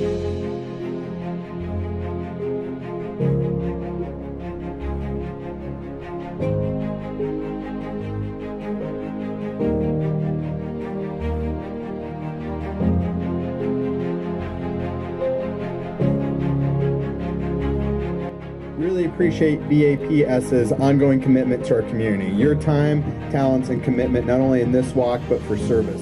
really appreciate BAPS's ongoing commitment to our community. Your time, talents, and commitment not only in this walk but for service.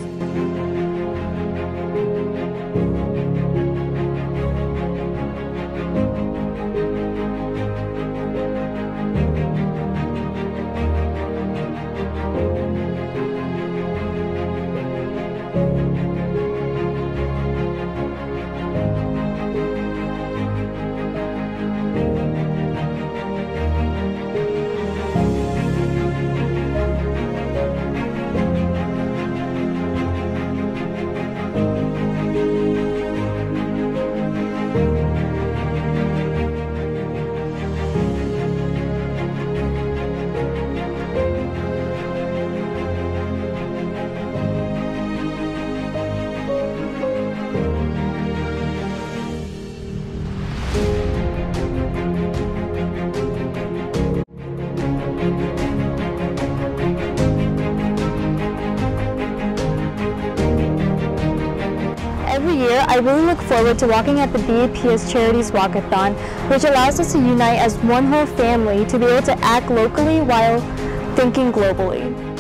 Every year, I really look forward to walking at the BAPS Charities Walkathon, which allows us to unite as one whole family to be able to act locally while thinking globally.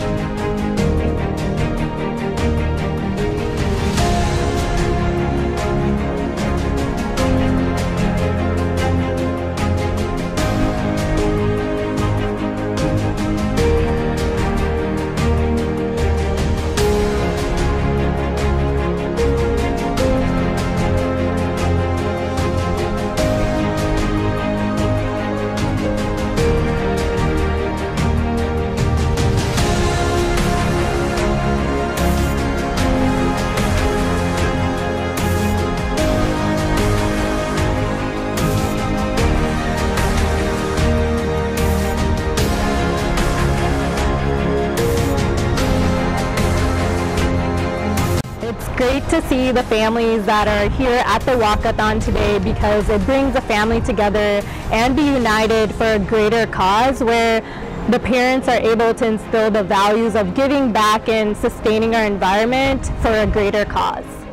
Great to see the families that are here at the walkathon today because it brings the family together and be united for a greater cause where the parents are able to instill the values of giving back and sustaining our environment for a greater cause.